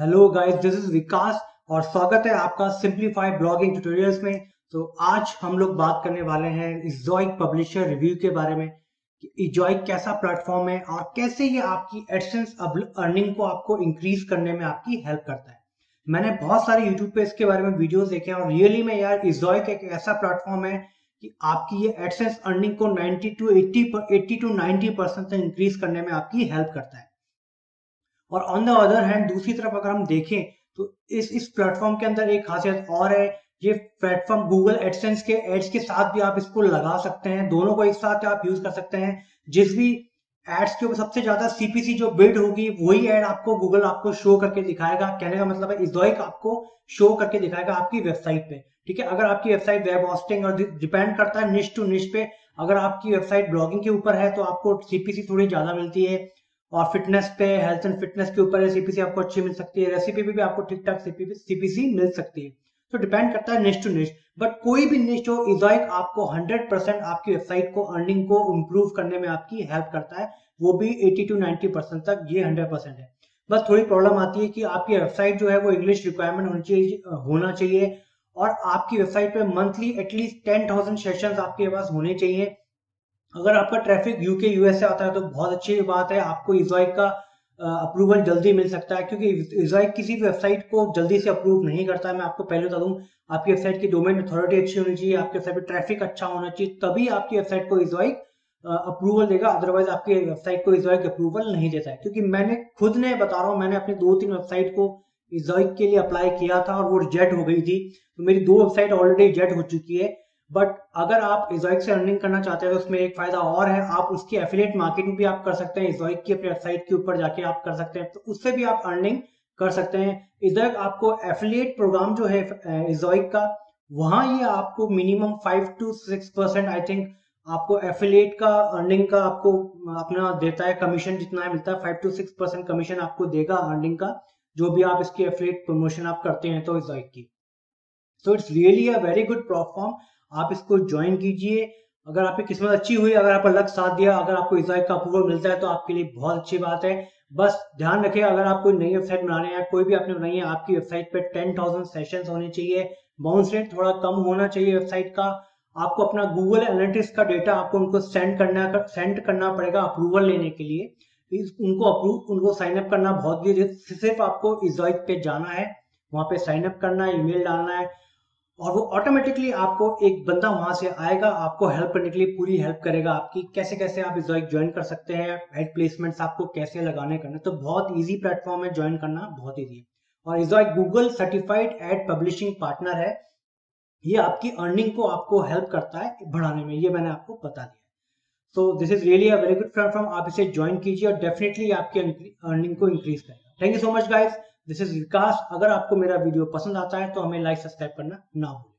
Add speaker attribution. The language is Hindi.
Speaker 1: Hello guys this is Vikas और स्वागत है आपका सिंप्लीफाई ब्लॉगिंग ट्यूटोरियल्स में। तो आज हम लोग बात करने वाले हैं इजॉइक पब्लिशर रिव्यू के बारे में कि इजॉइक कैसा प्लेटफॉर्म है और कैसे ये आपकी एडसेंस अर्निंग को आपको इंक्रीज करने में आपकी हेल्प करता है। मैंने बहुत सारे यूट्यूब पे इसके बारे में वीडियोस देखे और रियली में यार इजॉइक एक ऐसा प्लेटफॉर्म है कि आपकी ये एडसेंस अर्निंग को 90 टू 80 80 टू 90 परसेंट तक इंक्रीज करने में आपकी हेल्प करता है। और ऑन द अदर हैंड दूसरी तरफ़ अगर हम देखें तो इस इस प्लेटफॉर्म के अंदर एक खासियत और है, ये प्लेटफॉर्म गूगल एडसेंस के एड्स के साथ भी आप इसको लगा सकते हैं। दोनों को एक साथ आप यूज़ कर सकते हैं। जिस भी एड्स के ऊपर सबसे ज़्यादा सीपीसी जो बिल्ड होगी, वही एड आपको गूगल आपको शो करके दिखाएगा। कहने का मतलब है इजोइक आपको शो करके दिखाएगा आपकी वेबसाइट पे। ठीक है? अगर आपकी वेबसाइट वेब होस्टिंग और डिपेंड करता है निश टू निश पे, अगर आपकी वेबसाइट ब्लॉगिंग के ऊपर है तो आपको सीपीसी थोड़ी ज़्यादा मिलती है। और फिटनेस पे हेल्थ एंड फिटनेस के ऊपर सीपीसी आपको अच्छी मिल सकती है। रेसिपी पे भी आपको ठीक ठाक सीपीसी मिल सकती है। तो डिपेंड करता है निश टू निश बट कोई भी निश जो इजोइक आपको 100% आपकी वेबसाइट को अर्निंग को इम्प्रूव करने में आपकी हेल्प करता है। वो भी 80 टू 90 परसेंट तक, ये 100 परसेंट है। बस थोड़ी प्रॉब्लम आती है कि आपकी वेबसाइट जो है, वो इंग्लिश रिक्वायरमेंट होनी चाहिए, होना चाहिए, और आपकी वेबसाइट पे monthly at least ten thousand session आपके पास होने चाहिए। अगर आपका ट्रैफ़िक यूके यूएस से आता है तो बहुत अच्छी बात है। आपको इजॉइक का अप्रूवल जल्दी मिल सकता है, क्योंकि इजॉइक किसी भी वेबसाइट को जल्दी से अप्रूव नहीं करता है। मैं आपको पहले बता दूँ, आपकी वेबसाइट की डोमेन अथॉरिटी अच्छी होनी चाहिए, आपके वेबसाइट पर ट्रैफ़िक अच्छा होना चाहिए, तभी आपकी वेबसाइट को इजॉइक अप्रूवल देगा अदरवाइज़ आपकी वेबसाइट को इजॉइक अप्रूवल नहीं देता है। क्योंकि मैंने खुद ने बता रहा हूँ, मैंने अपनी दो तीन वेबसाइट को इजॉइक के लिए अप्लाई किया था और वो रिजेक्ट हो गई थी। तो मेरी दो वेबसाइट ऑलरेडी रिजेक्ट हो चुकी है। बट अगर आप इजोइक से अर्निंग करना चाहते हैं तो उसमें एक फ़ायदा और है। आप उसकी एफिलेट मार्केटिंग भी आप कर सकते हैं इजोइक की वेबसाइट के ऊपर जाके आप कर सकते हैं। तो उससे भी आप अर्निंग कर सकते हैं। इजोइक आपको एफिलिएट प्रोग्राम जो है इजोइक का, वहाँ ये आपको minimum five to six percent I think आपको एफिलिएट का अर्निंग का आपको अपना देता है। कमीशन जितना है, मिलता है five to six percent commission आपको देगा अर्निंग का। जो भी आप इसकी एफिलिएट प्रमोशन आप करते हैं तो इजोइक की। So it's really a very good platform आप इसको ज्वाइन कीजिए। अगर आपकी किस्मत अच्छी हुई, अगर आपका लक साथ दिया, अगर आपको इजॉइक का अप्रूवल मिलता है तो आपके लिए बहुत अच्छी बात है। बस ध्यान रखें, अगर आप कोई नई वेबसाइट बना रहे हैं कोई भी आपने बनाई है, आपकी वेबसाइट पे टेन थाउज़ेंड सेशन होने चाहिए। बाउंस रेट थोड़ा कम होना चाहिए वेबसाइट का। आपको अपना गूगल एनालिटिक्स का डेटा आपको उनको सेंड करना सेंड करना पड़ेगा अप्रूवल लेने के लिए। उनको अप्रूव उनको साइन अप करना बहुत सिर्फ़ आपको इजॉइक पे जाना है। वहाँ पे साइन अप करना है ईमेल डालना है। और वो ऑटोमेटिकली आपको एक बंदा वहाँ से आएगा, आपको हेल्प करने के लिए पूरी हेल्प करेगा, आपकी कैसे कैसे आप इजॉइक ज्वाइन कर सकते हैं हेड प्लेसमेंट्स आपको कैसे लगाने करने तो बहुत इजी प्लेटफॉर्म है ज्वाइन करना, बहुत इजी है। और Ezoic Google certified ad publishing partner है। ये आपकी अर्निंग को आपको हेल्प करता है बढ़ाने में, ये मैंने आपको बता दिया। So this is really a very good platform आप इसे ज्वाइन कीजिए और डेफिनेटली आपकी अर्निंग को इंक्रीज करेगा। Thank you so much guys this is Vikas अगर आपको मेरा वीडियो पसंद आता है तो हमें लाइक सब्सक्राइब करना ना हो